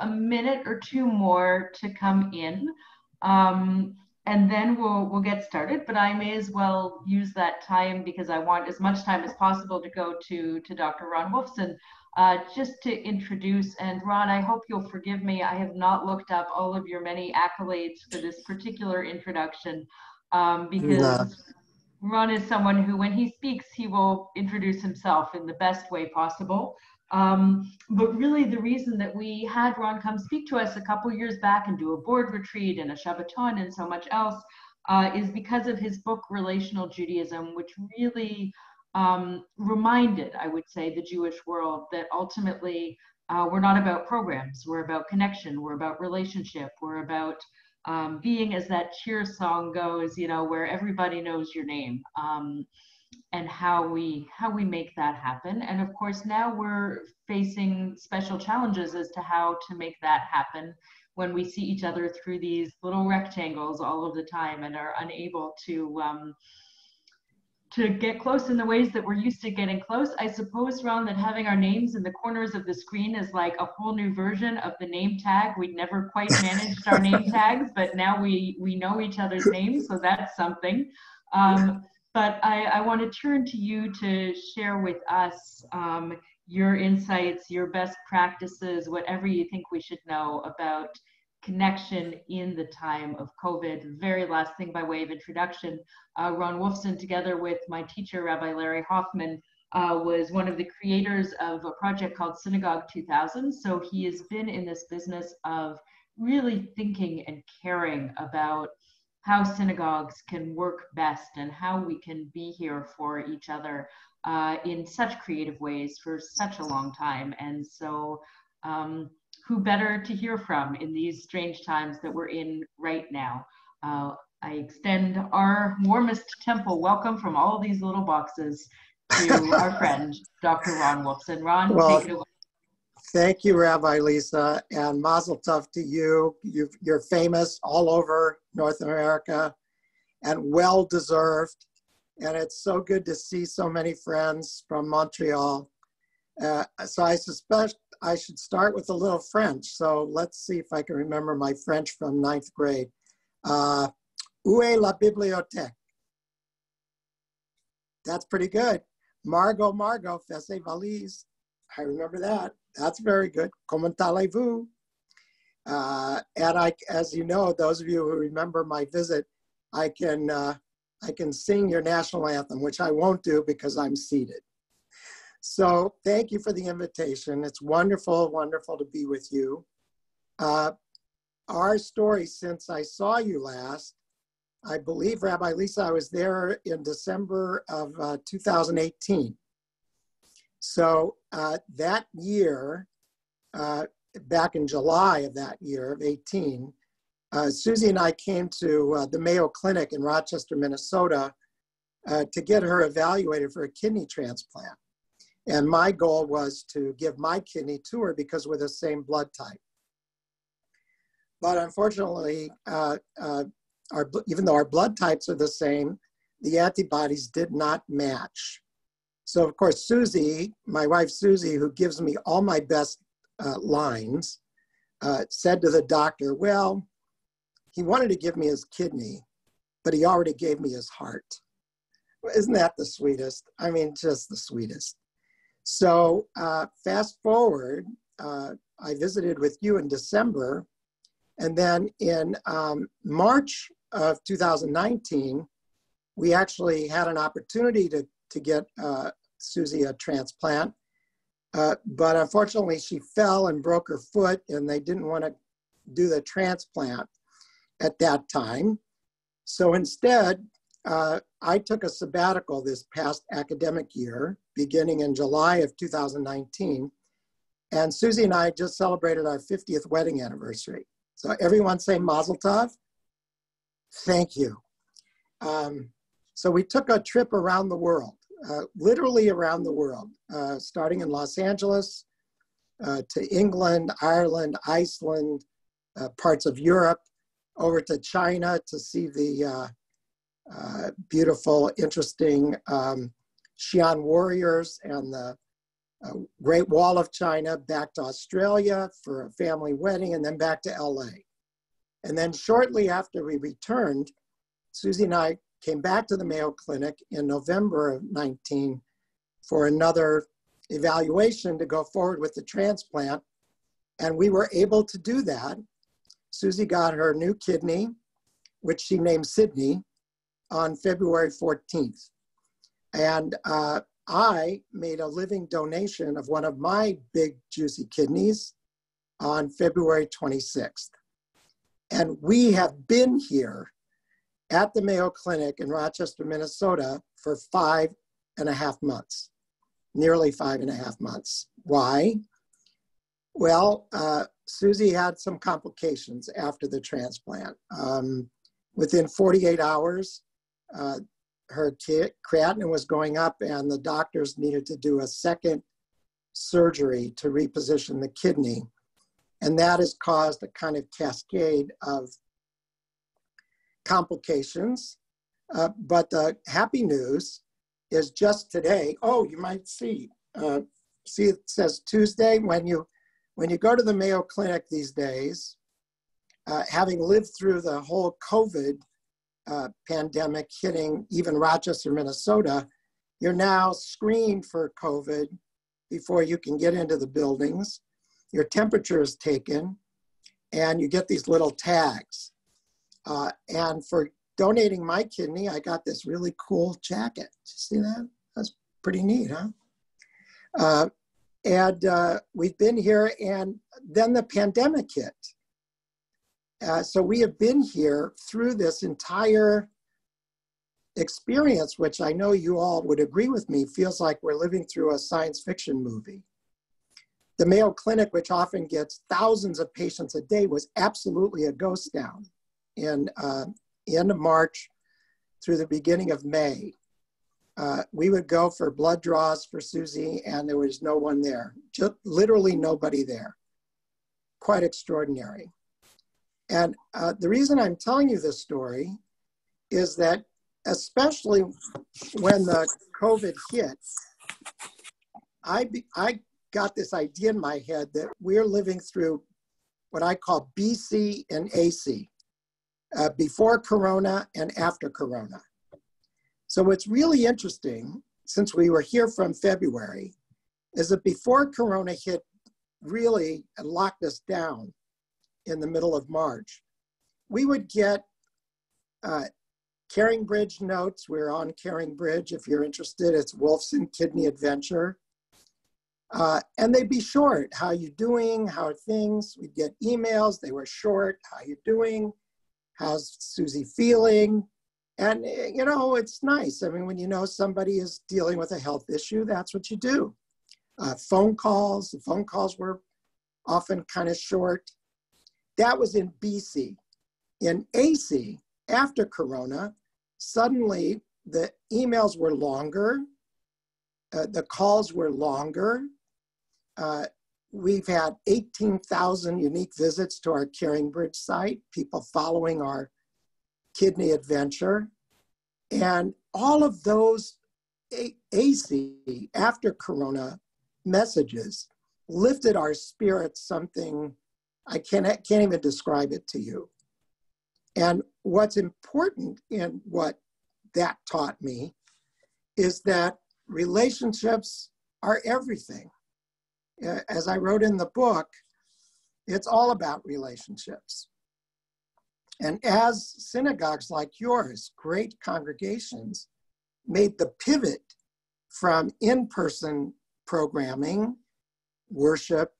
a minute or two more to come in. Um, and then we'll we'll get started. But I may as well use that time because I want as much time as possible to go to to Dr. Ron Wolfson. Uh, just to introduce, and Ron, I hope you'll forgive me. I have not looked up all of your many accolades for this particular introduction um, because. Ron is someone who, when he speaks, he will introduce himself in the best way possible. Um, but really, the reason that we had Ron come speak to us a couple years back and do a board retreat and a Shabbaton and so much else uh, is because of his book, Relational Judaism, which really um, reminded, I would say, the Jewish world that ultimately uh, we're not about programs, we're about connection, we're about relationship, we're about um, being, as that Cheers song goes, you know, where everybody knows your name. Um, and how we how we make that happen and of course now we're facing special challenges as to how to make that happen when we see each other through these little rectangles all of the time and are unable to um, to get close in the ways that we're used to getting close. I suppose, Ron, that having our names in the corners of the screen is like a whole new version of the name tag. We'd never quite managed our name tags, but now we we know each other's names, so that's something. Um, but I, I want to turn to you to share with us um, your insights, your best practices, whatever you think we should know about connection in the time of COVID. Very last thing by way of introduction, uh, Ron Wolfson, together with my teacher, Rabbi Larry Hoffman, uh, was one of the creators of a project called Synagogue 2000. So he has been in this business of really thinking and caring about how synagogues can work best and how we can be here for each other uh, in such creative ways for such a long time. And so, um, who better to hear from in these strange times that we're in right now? Uh, I extend our warmest temple welcome from all these little boxes to our friend, Dr. Ron Wolfson. Ron, well, take it away. Thank you, Rabbi Lisa, and Mazel Tov to you. you are famous all over North America and well deserved. And it's so good to see so many friends from Montreal. Uh, so I suspect I should start with a little French. So let's see if I can remember my French from ninth grade. Uh, où est la bibliothèque? That's pretty good. Margot, Margot, fais valise. I remember that. That's very good. Comment allez-vous? Uh, and I, as you know, those of you who remember my visit, I can, uh, I can sing your national anthem, which I won't do because I'm seated. So thank you for the invitation. It's wonderful, wonderful to be with you. Uh, our story since I saw you last, I believe, Rabbi Lisa, I was there in December of uh, 2018. So uh, that year, uh, back in July of that year of 18, uh, Susie and I came to uh, the Mayo Clinic in Rochester, Minnesota uh, to get her evaluated for a kidney transplant. And my goal was to give my kidney to her because we're the same blood type. But unfortunately, uh, our, even though our blood types are the same, the antibodies did not match. So of course, Susie, my wife Susie, who gives me all my best uh, lines, uh, said to the doctor, well, he wanted to give me his kidney, but he already gave me his heart. Isn't that the sweetest? I mean, just the sweetest. So uh, fast forward, uh, I visited with you in December, and then in um, March of 2019, we actually had an opportunity to to get uh, Susie a transplant. Uh, but unfortunately, she fell and broke her foot, and they didn't want to do the transplant at that time. So instead, uh, I took a sabbatical this past academic year, beginning in July of 2019. And Susie and I just celebrated our 50th wedding anniversary. So everyone say Mazel Tov. Thank you. Um, so we took a trip around the world. Uh, literally around the world, uh, starting in Los Angeles uh, to England, Ireland, Iceland, uh, parts of Europe, over to China to see the beautiful, interesting um, Xi'an warriors and the Great Wall of China, back to Australia for a family wedding, and then back to LA. And then shortly after we returned, Susie and I came back to the Mayo Clinic in November of 19 for another evaluation to go forward with the transplant. And we were able to do that. Susie got her new kidney, which she named Sydney, on February 14th. And uh, I made a living donation of one of my big juicy kidneys on February 26th. And we have been here at the Mayo Clinic in Rochester, Minnesota for five and a half months, nearly five and a half months. Why? Well, uh, Susie had some complications after the transplant. Um, within 48 hours, uh, her creatinine was going up and the doctors needed to do a second surgery to reposition the kidney. And that has caused a kind of cascade of complications. Uh, but the happy news is just today. Oh, you might see. Uh, see, it says Tuesday. When you when you go to the Mayo Clinic these days, uh, having lived through the whole COVID uh, pandemic hitting even Rochester, Minnesota, you're now screened for COVID before you can get into the buildings. Your temperature is taken, and you get these little tags. Uh, and for donating my kidney, I got this really cool jacket. See that? That's pretty neat, huh? Uh, and uh, we've been here, and then the pandemic hit. Uh, so we have been here through this entire experience, which I know you all would agree with me, feels like we're living through a science fiction movie. The Mayo Clinic, which often gets thousands of patients a day, was absolutely a ghost town in uh, end of March through the beginning of May. Uh, we would go for blood draws for Susie, and there was no one there, just literally nobody there. Quite extraordinary. And uh, the reason I'm telling you this story is that, especially when the COVID hit, I, be, I got this idea in my head that we're living through what I call BC and AC uh, before Corona and after Corona. So what's really interesting, since we were here from February, is that before Corona hit really locked us down in the middle of March, we would get uh, CaringBridge notes. We're on CaringBridge. If you're interested, it's Wolfson Kidney Adventure. Uh, and they'd be short. How you doing? How are things? We'd get emails. They were short. How you doing? How's Susie feeling? And, you know, it's nice. I mean, when you know somebody is dealing with a health issue, that's what you do. Uh, phone calls, the phone calls were often kind of short. That was in BC. In AC, after Corona, suddenly the emails were longer, uh, the calls were longer. Uh, We've had 18,000 unique visits to our CaringBridge site, people following our kidney adventure. And all of those AC after Corona messages lifted our spirits something I can't, can't even describe it to you. And what's important in what that taught me is that relationships are everything as I wrote in the book, it's all about relationships. And as synagogues like yours, great congregations, made the pivot from in person programming, worship,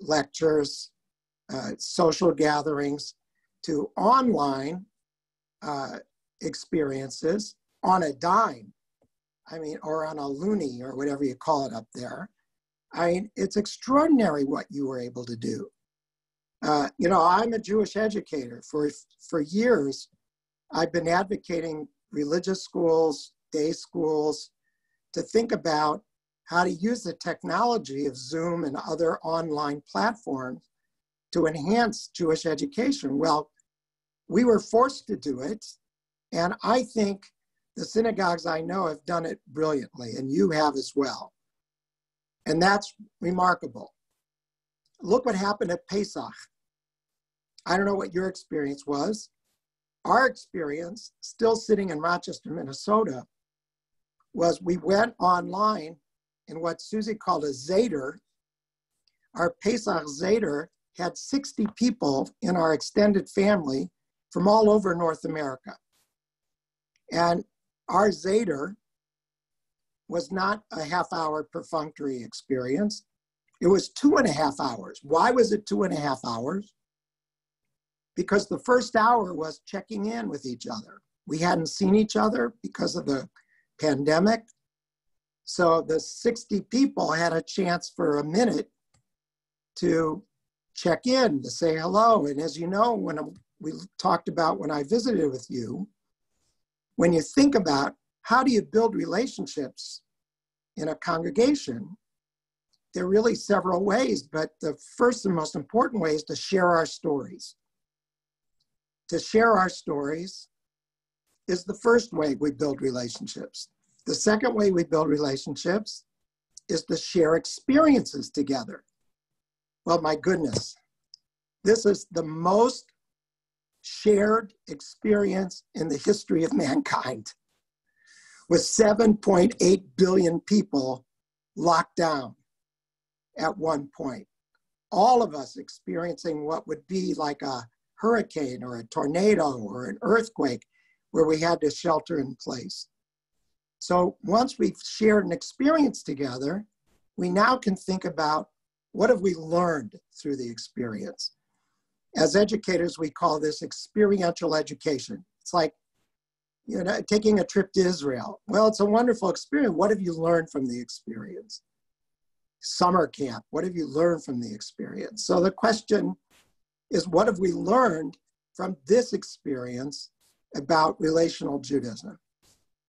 lectures, uh, social gatherings, to online uh, experiences on a dime. I mean, or on a loonie or whatever you call it up there. I mean, it's extraordinary what you were able to do. Uh, you know, I'm a Jewish educator. For, for years, I've been advocating religious schools, day schools, to think about how to use the technology of Zoom and other online platforms to enhance Jewish education. Well, we were forced to do it. And I think the synagogues I know have done it brilliantly, and you have as well. And that's remarkable. Look what happened at Pesach. I don't know what your experience was. Our experience, still sitting in Rochester, Minnesota, was we went online in what Susie called a Seder. Our Pesach Seder had 60 people in our extended family from all over North America. And our Seder was not a half hour perfunctory experience. It was two and a half hours. Why was it two and a half hours? Because the first hour was checking in with each other. We hadn't seen each other because of the pandemic. So the 60 people had a chance for a minute to check in, to say hello. And as you know, when we talked about when I visited with you, when you think about how do you build relationships in a congregation, there are really several ways, but the first and most important way is to share our stories. To share our stories is the first way we build relationships. The second way we build relationships is to share experiences together. Well, my goodness, this is the most shared experience in the history of mankind with 7.8 billion people locked down at one point. All of us experiencing what would be like a hurricane or a tornado or an earthquake where we had to shelter in place. So once we've shared an experience together, we now can think about what have we learned through the experience? As educators, we call this experiential education. It's like, you know, taking a trip to Israel. Well, it's a wonderful experience. What have you learned from the experience? Summer camp. What have you learned from the experience? So the question is, what have we learned from this experience about relational Judaism?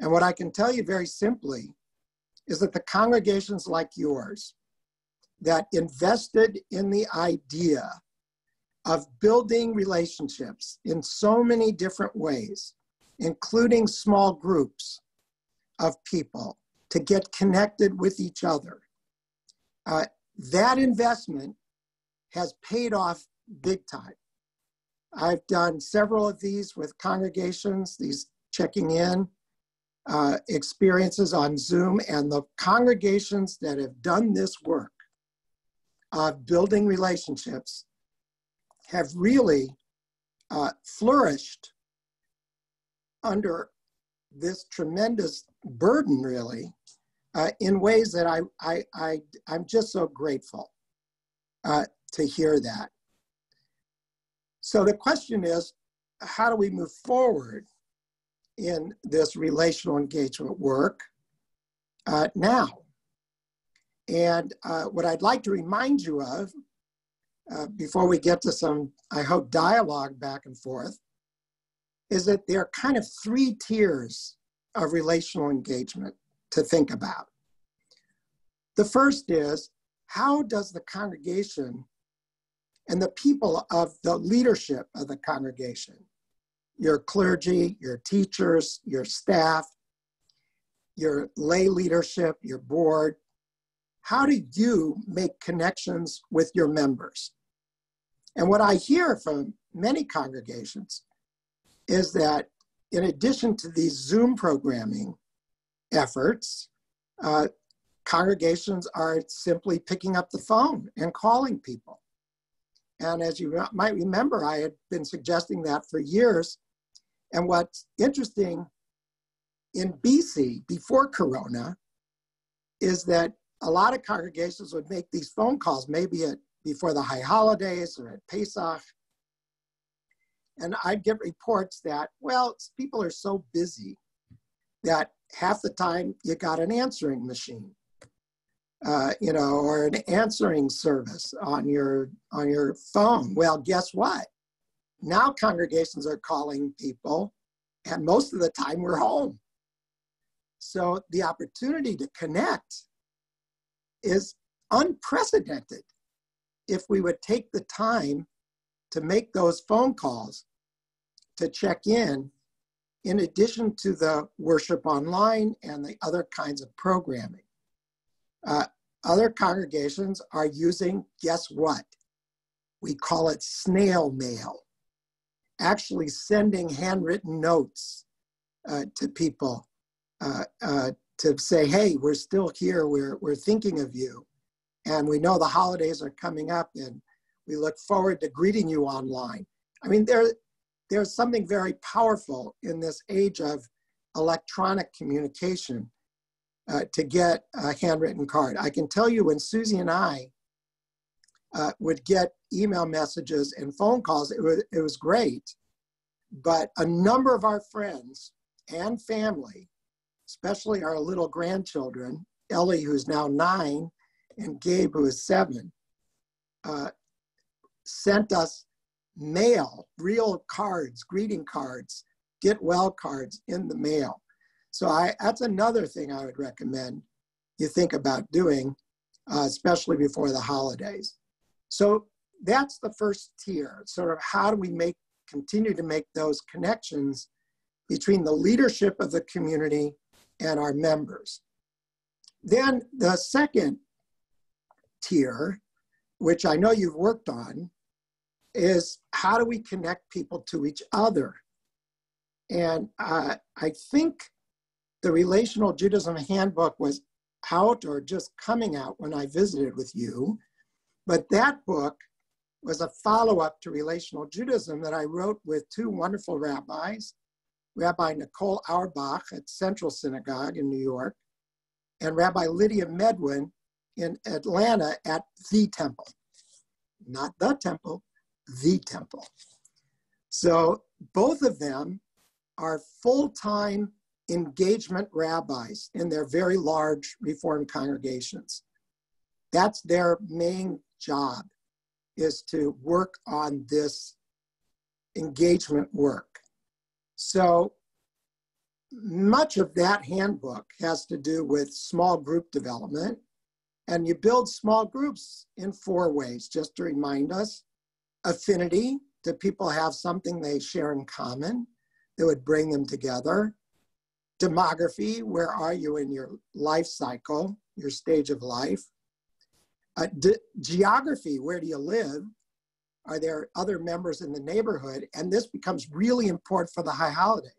And what I can tell you very simply is that the congregations like yours that invested in the idea of building relationships in so many different ways, including small groups of people to get connected with each other. Uh, that investment has paid off big time. I've done several of these with congregations, these checking in uh, experiences on Zoom, and the congregations that have done this work of building relationships have really uh, flourished under this tremendous burden, really, uh, in ways that I, I, I, I'm just so grateful uh, to hear that. So the question is, how do we move forward in this relational engagement work uh, now? And uh, what I'd like to remind you of uh, before we get to some, I hope, dialogue back and forth, is that there are kind of three tiers of relational engagement to think about. The first is how does the congregation and the people of the leadership of the congregation, your clergy, your teachers, your staff, your lay leadership, your board, how do you make connections with your members? And what I hear from many congregations is that in addition to these Zoom programming efforts, uh, congregations are simply picking up the phone and calling people. And as you might remember, I had been suggesting that for years. And what's interesting in BC before Corona is that a lot of congregations would make these phone calls, maybe at before the high holidays or at Pesach. And I'd get reports that, well, people are so busy that half the time you got an answering machine, uh, you know, or an answering service on your on your phone. Well, guess what? Now congregations are calling people, and most of the time we're home. So the opportunity to connect is unprecedented if we would take the time to make those phone calls to check in, in addition to the worship online and the other kinds of programming. Uh, Other congregations are using, guess what? We call it snail mail. Actually, sending handwritten notes uh, to people uh, uh, to say, hey, we're still here, we're, we're thinking of you. And we know the holidays are coming up and we look forward to greeting you online. I mean, there, there's something very powerful in this age of electronic communication uh, to get a handwritten card. I can tell you when Susie and I uh, would get email messages and phone calls, it was, it was great. But a number of our friends and family, especially our little grandchildren, Ellie, who's now nine, and Gabe, who is seven, uh, sent us mail, real cards, greeting cards, get well cards in the mail. So I, that's another thing I would recommend you think about doing, uh, especially before the holidays. So that's the first tier, sort of how do we make, continue to make those connections between the leadership of the community and our members. Then the second tier, which I know you've worked on, is how do we connect people to each other? And uh, I think the Relational Judaism Handbook was out or just coming out when I visited with you. But that book was a follow up to Relational Judaism that I wrote with two wonderful rabbis, Rabbi Nicole Auerbach at Central Synagogue in New York, and Rabbi Lydia Medwin in Atlanta at the Temple. Not the Temple, the Temple. So both of them are full time engagement rabbis in their very large Reformed congregations. That's their main job is to work on this engagement work. So much of that handbook has to do with small group development. And you build small groups in four ways, just to remind us. Affinity, do people have something they share in common that would bring them together? demography, where are you in your life cycle, your stage of life? Uh, geography, where do you live? Are there other members in the neighborhood? And this becomes really important for the high holidays.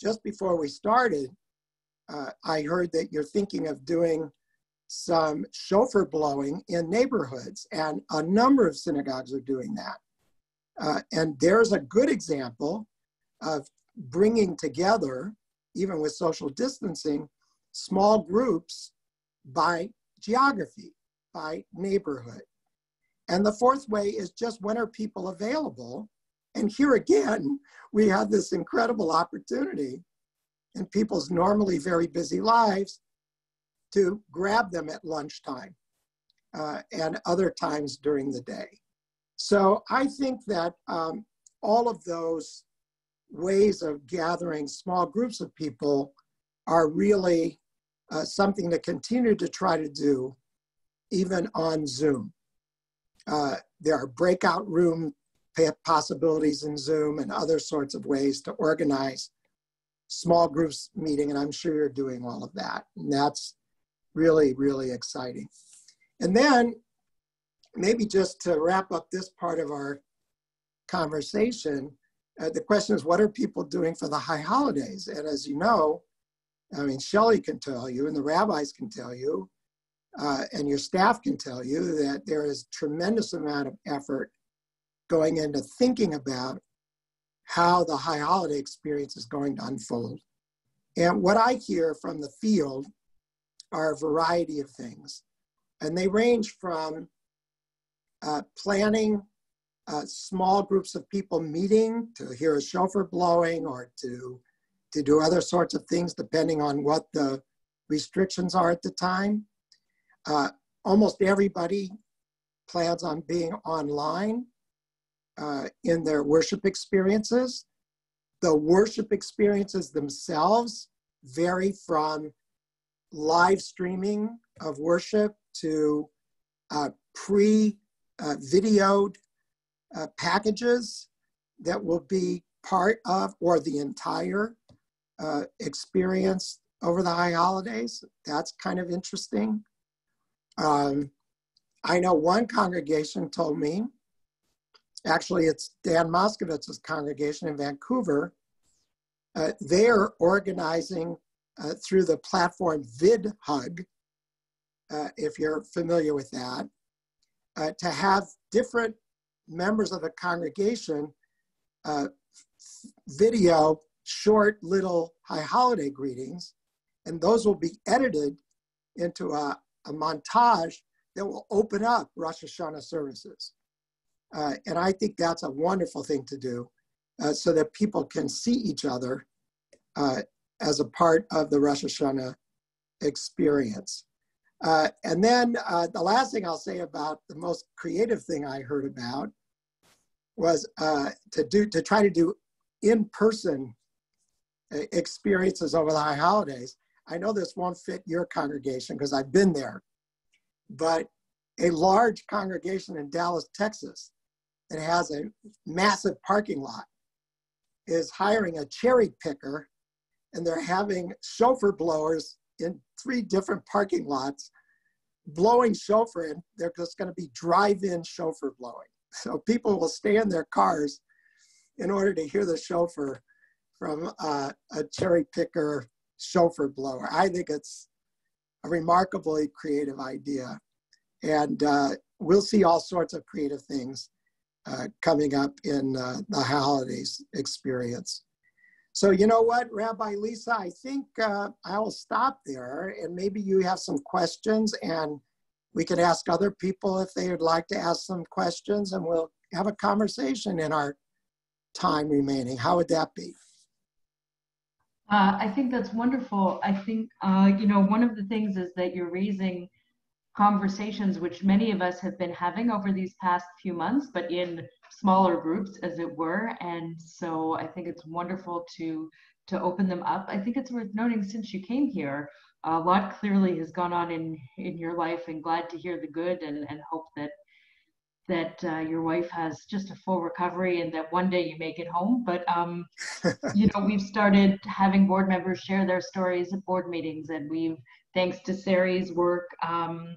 Just before we started, uh, I heard that you're thinking of doing some shofar blowing in neighborhoods, and a number of synagogues are doing that. Uh, and there's a good example of bringing together even with social distancing, small groups by geography, by neighborhood. And the fourth way is just when are people available? And here again, we have this incredible opportunity in people's normally very busy lives to grab them at lunchtime uh, and other times during the day. So I think that um, all of those ways of gathering small groups of people are really uh, something to continue to try to do even on Zoom. Uh, there are breakout room possibilities in Zoom and other sorts of ways to organize small groups meeting, and I'm sure you're doing all of that. And that's really, really exciting. And then maybe just to wrap up this part of our conversation, uh, the question is, what are people doing for the high holidays? And as you know, I mean, Shelley can tell you, and the rabbis can tell you, uh, and your staff can tell you that there is tremendous amount of effort going into thinking about how the high holiday experience is going to unfold. And what I hear from the field are a variety of things. And they range from uh, planning uh, small groups of people meeting to hear a shofar blowing or to, to do other sorts of things depending on what the restrictions are at the time. Uh, almost everybody plans on being online uh, in their worship experiences. The worship experiences themselves vary from live streaming of worship to uh, pre uh, videoed uh, packages that will be part of or the entire uh, experience over the high holidays. That's kind of interesting. Um, I know one congregation told me, actually, it's Dan Moskovitz's congregation in Vancouver. Uh, they're organizing uh, through the platform VidHug, uh, if you're familiar with that, uh, to have different members of the congregation uh, video short little high holiday greetings, and those will be edited into a, a montage that will open up Rosh Hashanah services. Uh, and I think that's a wonderful thing to do uh, so that people can see each other uh, as a part of the Rosh Hashanah experience. Uh, and then uh, the last thing I'll say about the most creative thing I heard about was uh, to do to try to do in-person experiences over the high holidays. I know this won't fit your congregation because I've been there, but a large congregation in Dallas, Texas, that has a massive parking lot is hiring a cherry picker and they're having shofar blowers in three different parking lots blowing shofar and they're just going to be drive-in shofar blowing. So people will stay in their cars in order to hear the shofar from uh, a cherry picker shofar blower. I think it's a remarkably creative idea. And uh, we'll see all sorts of creative things uh, coming up in uh, the holidays experience so you know what, Rabbi Lisa, I think uh, I'll stop there and maybe you have some questions and we can ask other people if they would like to ask some questions and we'll have a conversation in our time remaining. How would that be? Uh, I think that's wonderful. I think, uh, you know, one of the things is that you're raising conversations which many of us have been having over these past few months, but in smaller groups, as it were. And so I think it's wonderful to to open them up. I think it's worth noting since you came here, a lot clearly has gone on in in your life, and glad to hear the good, and and hope that that uh, your wife has just a full recovery and that one day you make it home. But um, you know, we've started having board members share their stories at board meetings, and we've thanks to Sari's work. Um,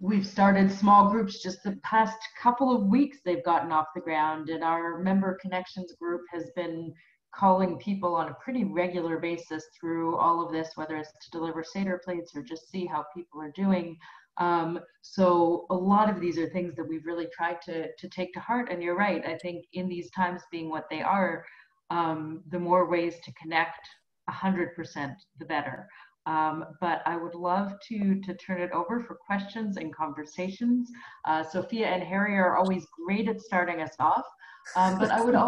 we've started small groups just the past couple of weeks they've gotten off the ground and our member connections group has been calling people on a pretty regular basis through all of this whether it's to deliver seder plates or just see how people are doing um, so a lot of these are things that we've really tried to to take to heart and you're right i think in these times being what they are um, the more ways to connect 100% the better um, but I would love to, to turn it over for questions and conversations. Uh, Sophia and Harry are always great at starting us off. Um, but I would also